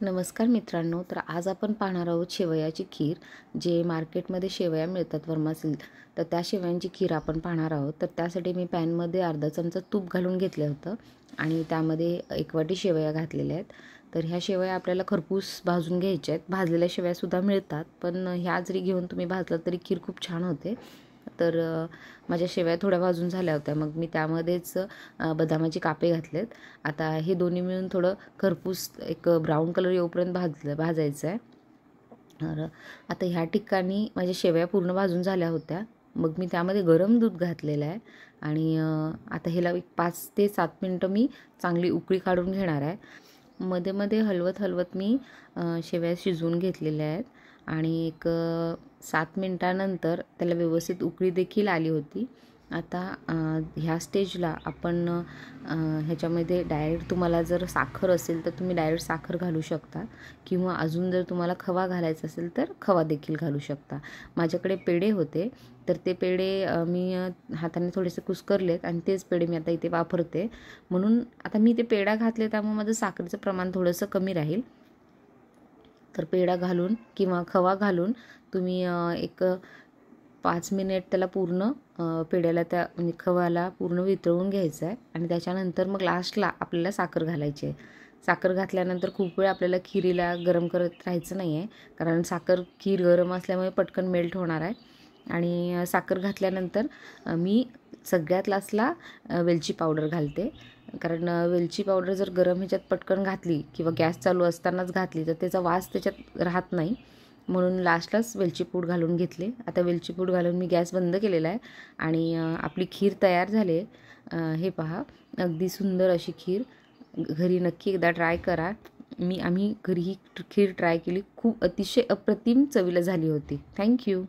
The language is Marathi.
नमस्कार मित्रांनो. तर आज आपण पाहणार आहोत शेवयाची खीर जे मार्केटमध्ये शेवया मिळतात वर्मासील. तर त्या शेवयांची खीर आपण पाहणार आहोत. तर त्यासाठी मी पॅनमध्ये अर्धा चमचा तूप घालून घेतलं होतं आणि त्यामध्ये एक वाटी शेवया घातलेल्या आहेत. तर ह्या शेवया आपल्याला खरपूस भाजून घ्यायच्या आहेत. भाजलेल्या शेवयासुद्धा मिळतात पण ह्या जरी घेऊन तुम्ही भाजलं तरी खीर खूप छान होते. तर माझ्या शेवया थोड्या भाजून झाल्या होत्या. मग मी त्यामध्येच बदामाचे कापे घातलेत. आता हे दोन्ही मिळून थोडं खरपूस एक ब्राऊन कलर येऊपर्यंत भाजलं भाजायचं आहे तर आता ह्या ठिकाणी माझ्या शेवया पूर्ण भाजून झाल्या होत्या. मग मी त्यामध्ये गरम दूध घातलेलं आहे. आणि आता ह्याला एक पाच ते सात मिनटं मी चांगली उकळी काढून घेणार आहे. मध्ये मध्ये हलवत हलवत मी शेवया शिजवून घेतलेल्या आहेत. आणि एक सात मिनटानंतर त्याला व्यवस्थित उकळी देखील आली होती. आता ह्या स्टेजला आपण ह्याच्यामध्ये डायरेक्ट तुम्हाला जर साखर असेल तर तुम्ही डायरेक्ट साखर घालू शकता. किंवा अजून जर तुम्हाला खवा घालायचा असेल तर खवा देखील घालू शकता. माझ्याकडे पेढे होते. तर ते पेढे मी हाताने थोडेसे कुस्करलेत आणि तेच पेढे मी आता इथे वापरते. म्हणून आता मी ते पेढा घातले त्यामुळे माझं साखरेचं प्रमाण थोडंसं कमी राहील. तर पेढा घालून किंवा खवा घालून तुम्ही एक पाच मिनिट त्याला पूर्ण पेढ्याला त्या म्हणजे खवाला पूर्ण वितळवून घ्यायचं आहे आणि त्याच्यानंतर मग लास्टला आपल्याला साखर घालायची आहे साखर घातल्यानंतर खूप वेळ आपल्याला खिरीला गरम करत राहायचं नाही आहे कारण साखर खीर गरम असल्यामुळे पटकन मेल्ट होणार आहे. आणि साखर घातल्यानंतर मी सगळ्यात लास्टला वेलची पावडर घालते. कारण वेलची पावडर जर गरम ह्याच्यात पटकन घातली किंवा गॅस चालू असतानाच घातली तर त्याचा वास त्याच्यात राहत नाही. म्हणून लास्टलाच वेलची पूड घालून घेतले. आता वेलची पूड घालून मी गॅस बंद केलेला आहे आणि आपली खीर तयार झाले हे पहा अगदी सुंदर अशी खीर. घरी नक्की एकदा ट्राय करा. मी आम्ही घरी ही खीर ट्राय केली. खूप अतिशय अप्रतिम चवीला झाली होती. थँक्यू